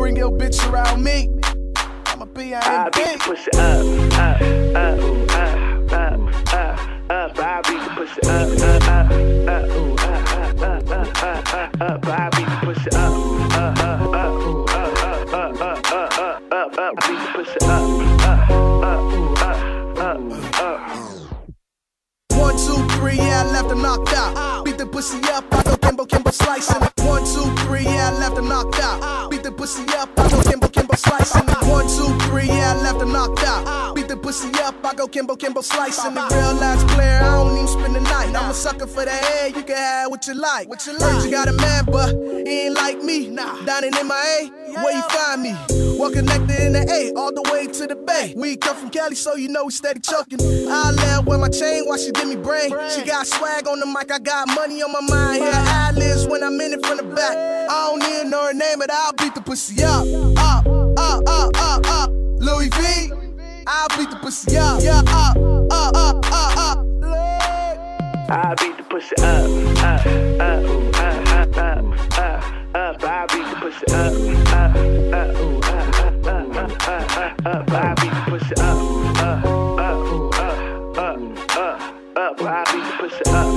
bring your bitch around me. I'ma be I out beat the pussy up, up, up, up, up, up, up. I beat the pussy up, up, up, up, ooh, up, up, up, up, up, up. I beat the pussy up, up, up, up, ooh, up, up, up, up, up, up, up, up. I beat the pussy up, up, up, ooh, up, up, up. One, two, three, yeah, I left her knocked out. Beat the pussy up, I go Kimbo, Kimbo slicing. Pussy up, I go Kimbo, Kimbo slicing. One, two, three, yeah, I left her knocked out. Beat the pussy up, I go Kimbo, Kimbo slicing. The real last player, I don't even spend the night. I'm a sucker for the head, you can have what you like. What you like? You got a man, but he ain't like me. Nah, down in MIA, where you find me? Well connected in the A, all the way to the Bay. We come from Cali, so you know we steady chucking. I my chain while she give me brain. She got swag on the mic, I got money on my mind. Here ad libs when I'm in it from the back. I don't need to know her name, but I'll beat the pussy up, up, up, up, up, up. LouiVee, I'll beat the pussy up, yeah, up, up, up, up, up. I beat the pussy up, up, up, up, up, up, up, up. I beat the pussy up, up, up, up, up, up, up, up, up. I beat the pussy up, us up.